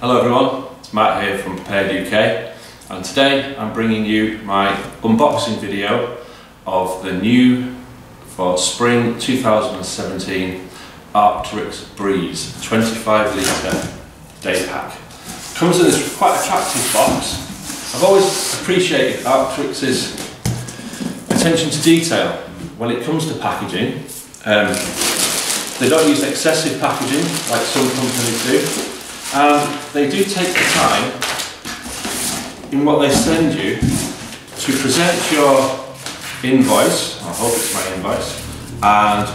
Hello everyone, it's Matt here from Prepared UK and today I'm bringing you my unboxing video of the new for spring 2017 Arc'teryx Brize 25 litre day pack. Comes in this quite attractive box. I've always appreciated Arc'teryx's attention to detail when it comes to packaging. Um, they don't use excessive packaging like some companies do. And they do take the time in what they send you to present your invoice, I hope it's my invoice, and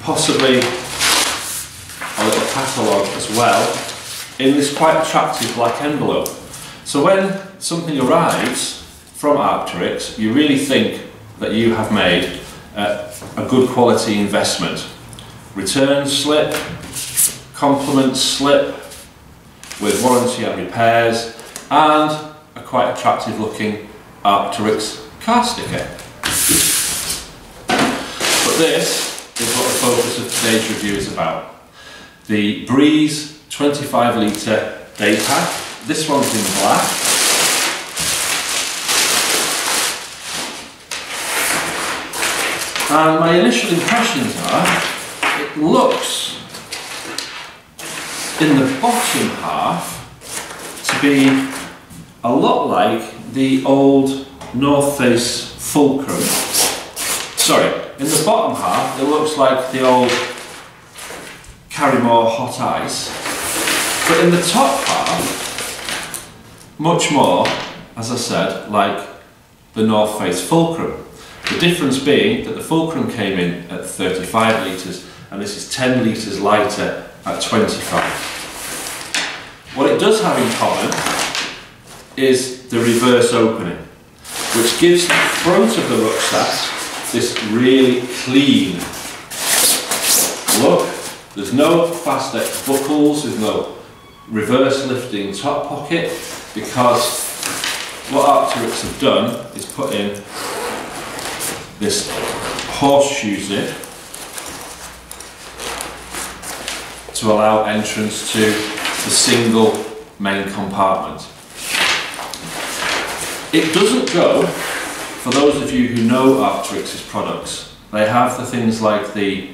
possibly a little catalogue as well in this quite attractive black envelope. So when something arrives from Arc'teryx, you really think that you have made uh, a good quality investment. Return slip, compliment slip, with warranty and repairs and a quite attractive looking Arc'teryx car sticker. But this is what the focus of today's review is about. The Brize 25 litre day pack. This one's in black. And my initial impressions are, it looks in the bottom half to be a lot like the old North Face Fulcrum. Sorry, in the bottom half it looks like the old Karrimor Hot Ice. But in the top half, much more, as I said, like the North Face Fulcrum. The difference being that the Fulcrum came in at 35 litres and this is 10 litres lighter at 25. What it does have in common is the reverse opening, which gives the front of the rucksack this really clean look. There's no Fastex buckles, there's no reverse lifting top pocket, because what Arc'teryx have done is put in this horseshoe zip to allow entrance to the single main compartment. It doesn't go, for those of you who know Arc'teryx's products, they have the things like the,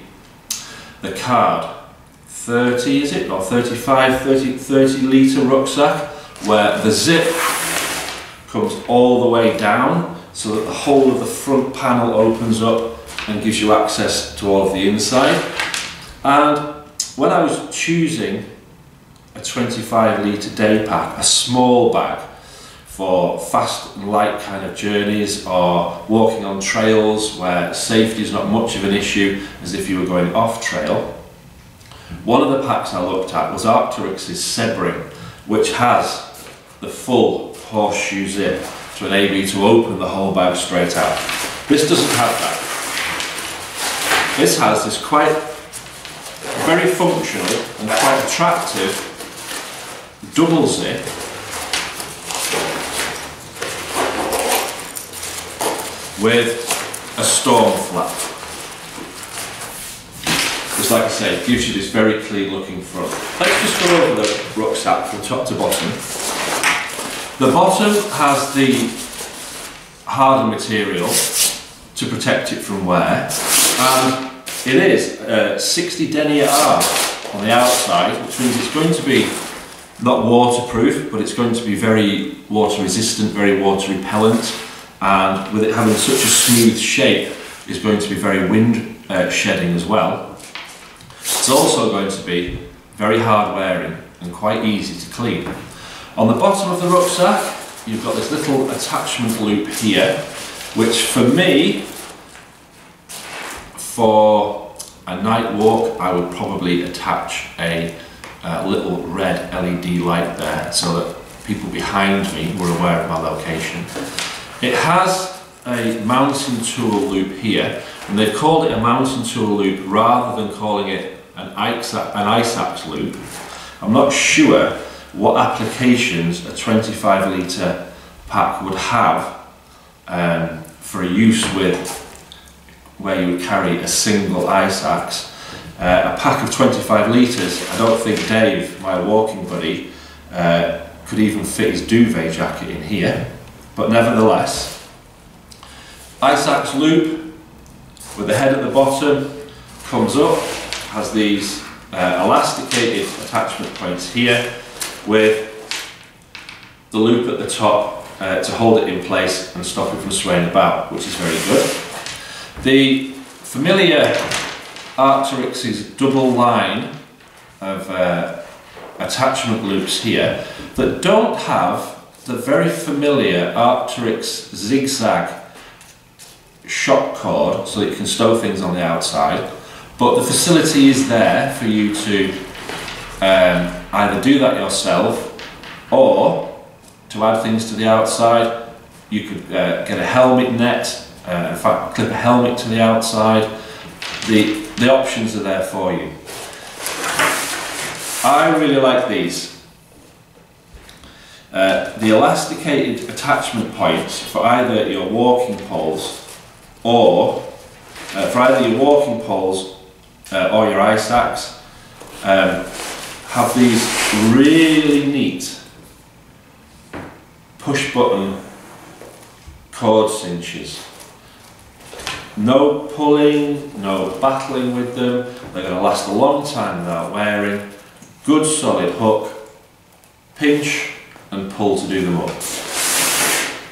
the card 30 is it, or 35, 30, 30 litre rucksack, where the zip comes all the way down so that the whole of the front panel opens up and gives you access to all of the inside. And when I was choosing a 25 litre day pack, a small bag for fast and light kind of journeys or walking on trails where safety is not much of an issue as if you were going off trail. One of the packs I looked at was Arc'teryx's Sebring, which has the full horseshoe zip to enable you to open the whole bag straight out. This doesn't have that. This has this quite very functional and quite attractive double zip with a storm flap. Just like I say, it gives you this very clean looking front. Let's just go over the rucksack from top to bottom. The bottom has the harder material to protect it from wear and it is uh, 60 denier R on the outside which means it's going to be not waterproof, but it's going to be very water resistant, very water repellent, and with it having such a smooth shape, it's going to be very wind uh, shedding as well. It's also going to be very hard wearing and quite easy to clean. On the bottom of the rucksack, you've got this little attachment loop here, which for me, for a night walk, I would probably attach a little red LED light there so that people behind me were aware of my location. It has a mountain tool loop here and they've called it a mountain tool loop rather than calling it an ice, an axe loop. I'm not sure what applications a 25 litre pack would have um, for use with where you would carry a single ice axe. Uh, a pack of 25 litres, I don't think Dave, my walking buddy, uh, could even fit his duvet jacket in here, but nevertheless, ice axe loop with the head at the bottom comes up, has these uh, elasticated attachment points here with the loop at the top uh, to hold it in place and stop it from swaying about, which is very good. The familiar Arc'teryx's double line of uh, attachment loops here that don't have the very familiar Arc'teryx zigzag shock cord so you can stow things on the outside but the facility is there for you to um, either do that yourself or to add things to the outside. You could uh, get a helmet net uh, in fact clip a helmet to the outside the the options are there for you I really like these uh, the elasticated attachment points for either your walking poles or uh, for either your walking poles uh, or your ice axe um, have these really neat push button cord cinches. No pulling, no battling with them, they're going to last a long time without wearing. Good solid hook, pinch and pull to do them up.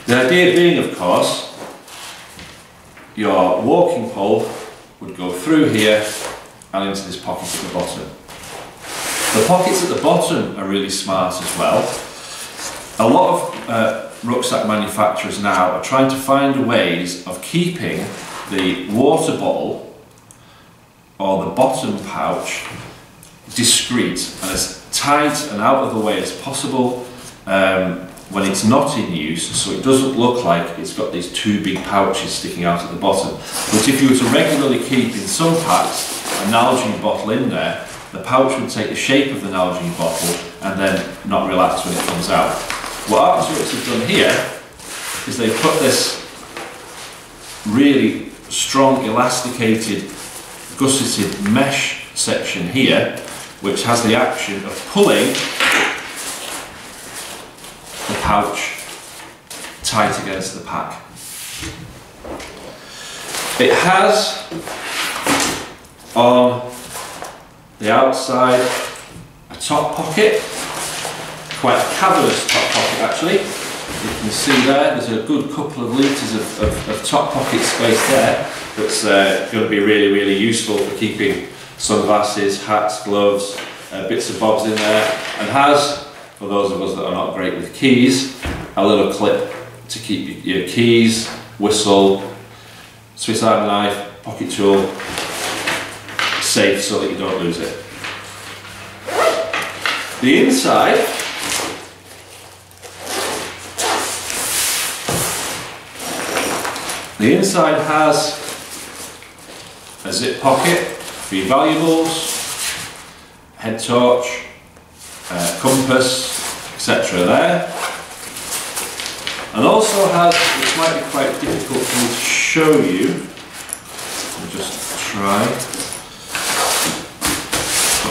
The idea being of course, your walking pole would go through here and into this pocket at the bottom. The pockets at the bottom are really smart as well. A lot of uh, rucksack manufacturers now are trying to find ways of keeping the water bottle or the bottom pouch discreet and as tight and out of the way as possible um, when it's not in use so it doesn't look like it's got these two big pouches sticking out at the bottom. But if you were to regularly keep in some packs a Nalgene bottle in there, the pouch would take the shape of the Nalgene bottle and then not relax when it comes out. What Arc'teryx have done here is they've put this really strong elasticated gusseted mesh section here which has the action of pulling the pouch tight against the pack. It has on the outside a top pocket, quite a cavernous top pocket actually. You can see there, there's a good couple of litres of, of, of, top pocket space there that's uh, going to be really, really useful for keeping sunglasses, hats, gloves, uh, bits of bobs in there and has, for those of us that are not great with keys, a little clip to keep your keys, whistle, Swiss Army knife, pocket tool, safe so that you don't lose it. The inside the inside has a zip pocket for your valuables, head torch, uh, compass, etc. there. And also has, which might be quite difficult for me to show you, I'll just try.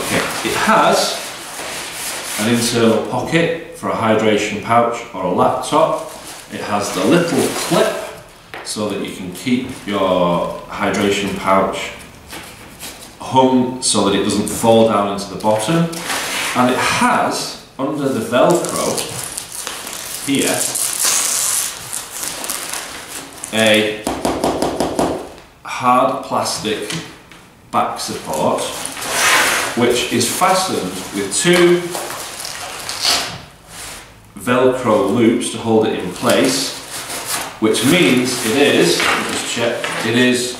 Okay, it has an internal pocket for a hydration pouch or a laptop. It has the little clip so that you can keep your hydration pouch hung so that it doesn't fall down into the bottom. And it has, under the Velcro, here, a hard plastic back support which is fastened with two velcro loops to hold it in place which means it is, just check, it is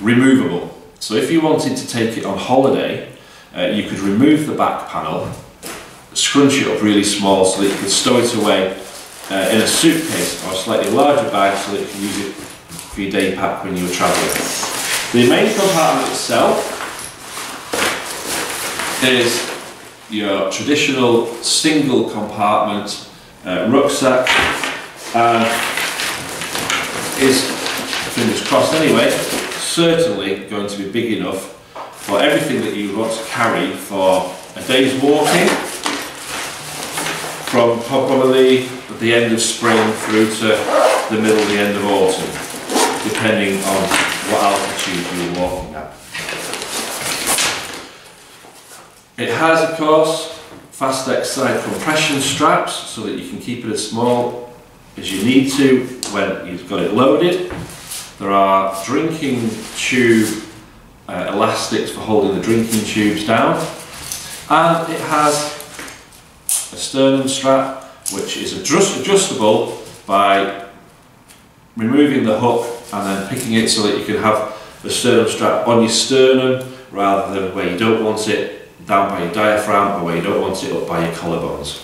removable. So if you wanted to take it on holiday uh, you could remove the back panel, scrunch it up really small so that you could stow it away uh, in a suitcase or a slightly larger bag so that you can use it for your day pack when you were travelling. The main compartment itself is your traditional single compartment uh, rucksack and is, fingers crossed anyway, certainly going to be big enough for everything that you want to carry for a day's walking from probably the end of spring through to the middle the end of autumn, depending on what altitude you're walking at. It has, of course, Fastex side compression straps so that you can keep it as small as you need to when you've got it loaded. There are drinking tube uh, elastics for holding the drinking tubes down and it has a sternum strap which is adjust adjustable by removing the hook and then picking it so that you can have the sternum strap on your sternum rather than where you don't want it down by your diaphragm or where you don't want it up by your collarbones.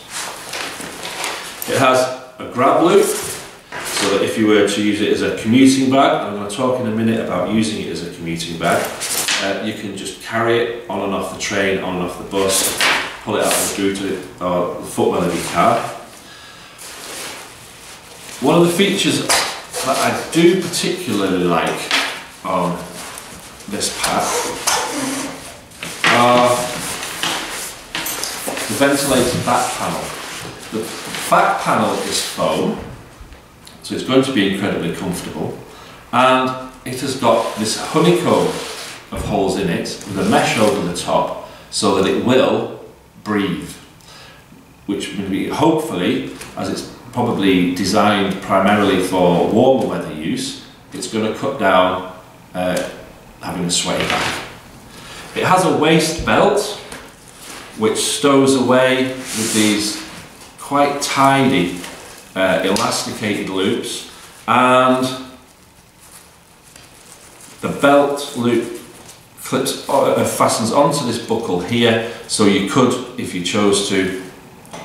It has a grab loop so that if you were to use it as a commuting bag, I'm going to talk in a minute about using it as a commuting bag, uh, you can just carry it on and off the train, on and off the bus, pull it out of the boot or the footwell of your car. One of the features that I do particularly like on this pack are the ventilated back panel. The back panel is foam, so it's going to be incredibly comfortable, and it has got this honeycomb of holes in it with a mesh over the top so that it will breathe, which will be hopefully, as it's probably designed primarily for warmer weather use, it's going to cut down uh, having a sweaty back. It has a waist belt which stows away with these quite tidy uh, elasticated loops and the belt loop clips uh, fastens onto this buckle here so you could if you chose to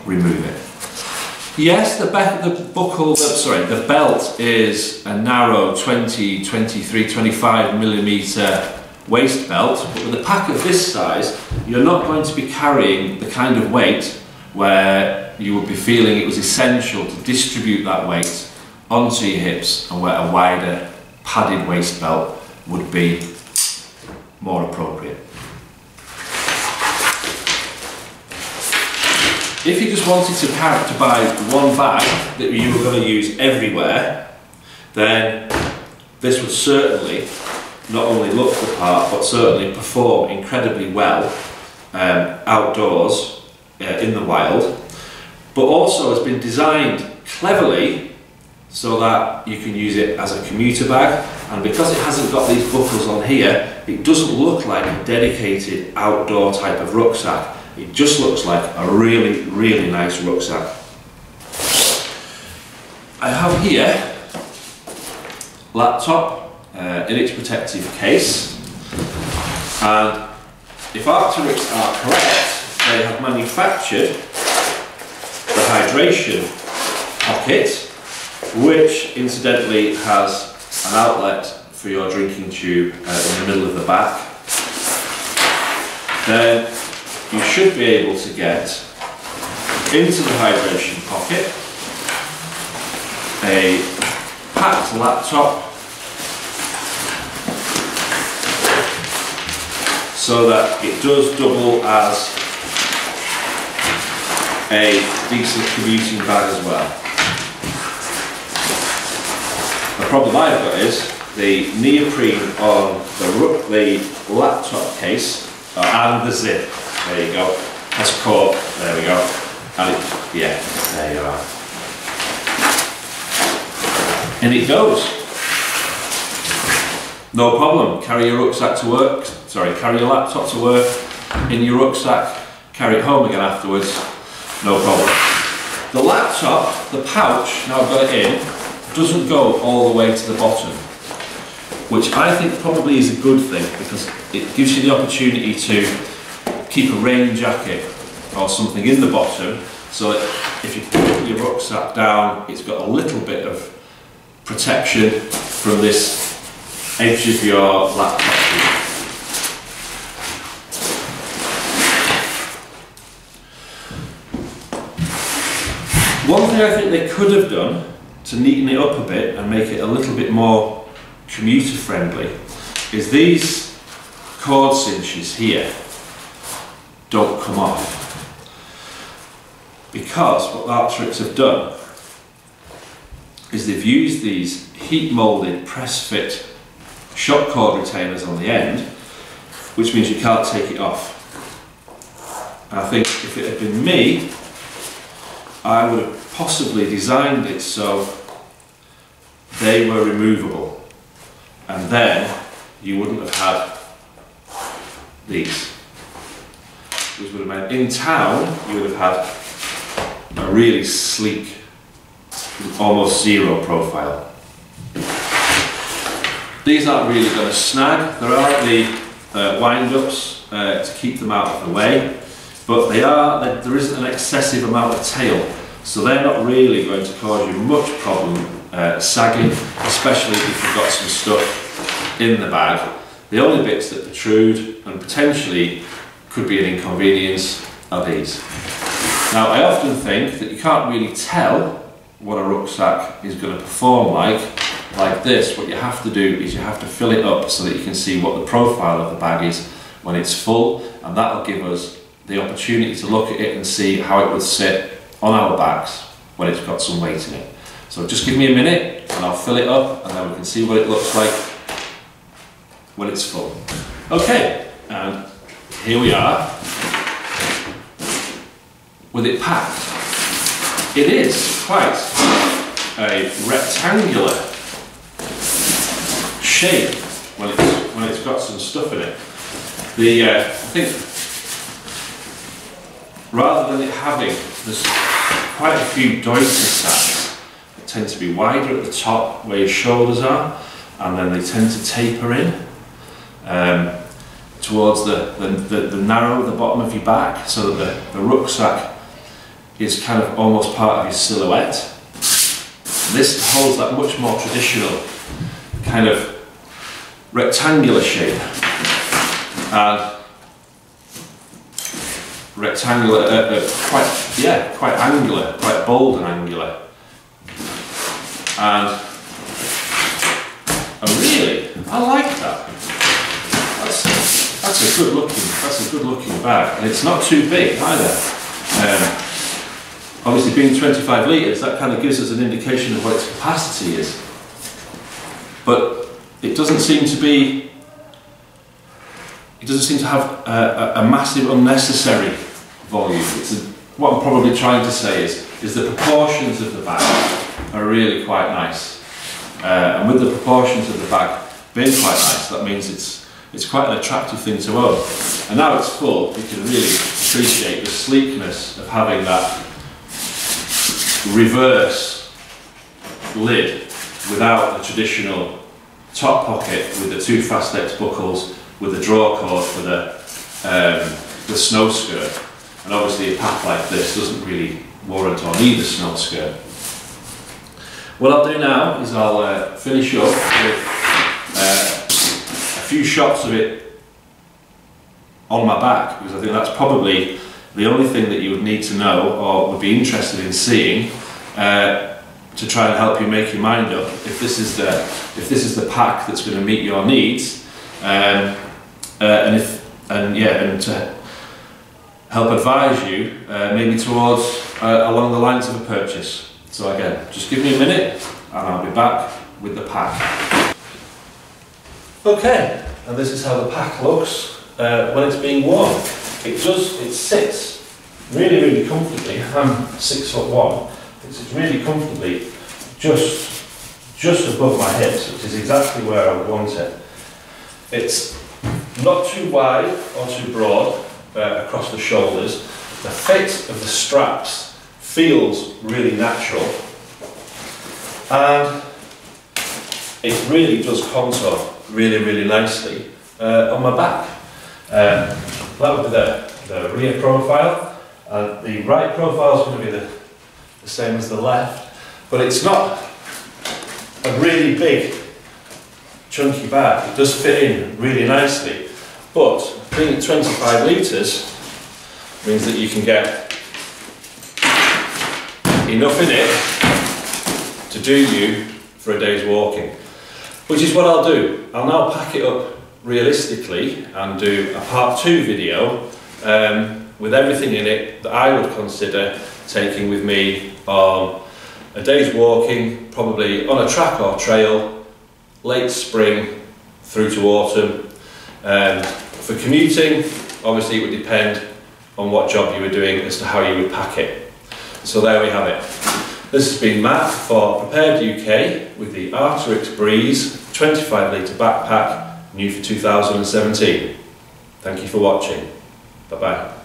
remove it. Yes the, the buckle sorry the belt is a narrow 20 23 25 millimeter waist belt, but with a pack of this size, you're not going to be carrying the kind of weight where you would be feeling it was essential to distribute that weight onto your hips and where a wider padded waist belt would be more appropriate. If you just wanted to, to buy one bag that you were going to use everywhere, then this would certainly not only look the part but certainly perform incredibly well um, outdoors uh, in the wild but also has been designed cleverly so that you can use it as a commuter bag. And because it hasn't got these buckles on here it doesn't look like a dedicated outdoor type of rucksack. It just looks like a really really nice rucksack. I have here laptop uh, in its protective case. And if Arc'teryx are correct, they have manufactured hydration pocket, which incidentally has an outlet for your drinking tube uh, in the middle of the back. Then you should be able to get into the hydration pocket a packed laptop so that it does double as a decent commuting bag as well. The problem I've got is the neoprene on the, the laptop case uh, and the zip, there you go, has caught, there we go, and it, yeah, there you are. And it goes. No problem, carry your rucksack to work, sorry, carry your laptop to work. In your rucksack, carry it home again afterwards, no problem. The laptop, the pouch, now I've got it in, doesn't go all the way to the bottom, which I think probably is a good thing because it gives you the opportunity to keep a rain jacket or something in the bottom so if you put your rucksack down, it's got a little bit of protection from this edge of your laptop. One thing I think they could have done to neaten it up a bit and make it a little bit more commuter friendly is these cord cinches here don't come off because what the Arc'teryx have done is they've used these heat molded press fit shock cord retainers on the end which means you can't take it off. And I think if it had been me I would have possibly designed it so they were removable. And then you wouldn't have had these. Which would have meant in town you would have had a really sleek almost zero profile. These aren't really going to snag. There are the uh, wind-ups uh, to keep them out of the way but they are there isn't an excessive amount of tail so they're not really going to cause you much problem uh, sagging especially if you've got some stuff in the bag the only bits that protrude and potentially could be an inconvenience are these. Now I often think that you can't really tell what a rucksack is going to perform like, like this. What you have to do is you have to fill it up so that you can see what the profile of the bag is when it's full and that'll give us the opportunity to look at it and see how it would sit on our backs when it's got some weight in it. So just give me a minute and I'll fill it up and then we can see what it looks like when it's full. Okay, and here we are with it packed. It is quite a rectangular shape when it's, when it's got some stuff in it. The, uh, I think, rather than it having, there's quite a few Deuter sacks that tend to be wider at the top where your shoulders are and then they tend to taper in um, towards the, the, the, the narrow at the bottom of your back so that the, the rucksack is kind of almost part of your silhouette. This holds that much more traditional kind of rectangular shape and rectangular, uh, uh, quite, yeah, quite angular, quite bold and angular. And, and really, I like that. That's that's a good looking, that's a good looking bag, and it's not too big either. Um, obviously being 25 litres, that kind of gives us an indication of what its capacity is. But it doesn't seem to be, it doesn't seem to have a, a, a massive unnecessary volume. A, what I'm probably trying to say is, is the proportions of the bag are really quite nice. Uh, and with the proportions of the bag being quite nice, that means it's it's quite an attractive thing to own. And now it's full, you can really appreciate the sleekness of having that reverse lid without the traditional top pocket with the two Fastex buckles with the draw cord for the, um, the snow skirt. And obviously a pack like this doesn't really warrant or need a snow skirt. What I'll do now is I'll uh, finish up with uh, few shots of it on my back because I think that's probably the only thing that you would need to know or would be interested in seeing uh, to try and help you make your mind up if this is the if this is the pack that's going to meet your needs um, uh, and if and yeah and to help advise you uh, maybe towards uh, along the lines of a purchase so again just give me a minute and I'll be back with the pack Okay, and this is how the pack looks uh, when it's being worn. It does, it sits really, really comfortably. I'm six foot one. It sits really comfortably just, just above my hips, which is exactly where I would want it. It's not too wide or too broad uh, across the shoulders. The fit of the straps feels really natural. And it really does contour really, really nicely uh, on my back. Um, that would be the, the rear profile. Uh, the right profile is going to be the, the same as the left, but it's not a really big chunky bag. It does fit in really nicely, but being 25 litres means that you can get enough in it to do you for a day's walking. Which is what I'll do. I'll now pack it up realistically and do a part two video um, with everything in it that I would consider taking with me on a day's walking, probably on a track or trail, late spring through to autumn. Um, for commuting, obviously it would depend on what job you were doing as to how you would pack it. So there we have it. This has been Matt for Prepared UK with the Arc'teryx Brize 25 litre backpack new for 2017. Thank you for watching. Bye bye.